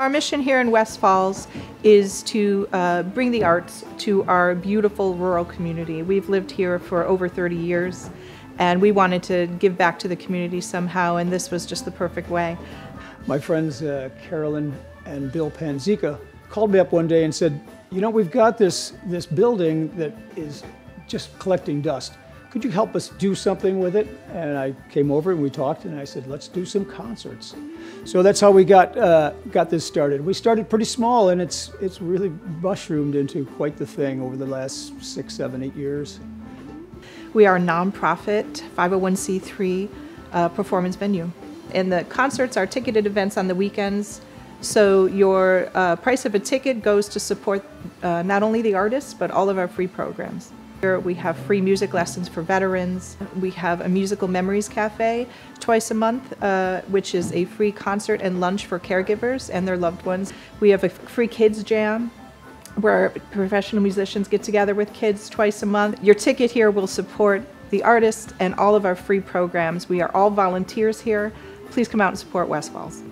Our mission here in West Falls is to uh, bring the arts to our beautiful rural community. We've lived here for over 30 years and we wanted to give back to the community somehow and this was just the perfect way. My friends uh, Carolyn and Bill Panzica called me up one day and said, you know, we've got this, this building that is just collecting dust could you help us do something with it? And I came over and we talked and I said, let's do some concerts. So that's how we got, uh, got this started. We started pretty small and it's, it's really mushroomed into quite the thing over the last six, seven, eight years. We are a nonprofit 501c3 uh, performance venue. And the concerts are ticketed events on the weekends. So your uh, price of a ticket goes to support uh, not only the artists, but all of our free programs. We have free music lessons for veterans. We have a Musical Memories Cafe twice a month, uh, which is a free concert and lunch for caregivers and their loved ones. We have a free kids jam where professional musicians get together with kids twice a month. Your ticket here will support the artists and all of our free programs. We are all volunteers here. Please come out and support West Falls.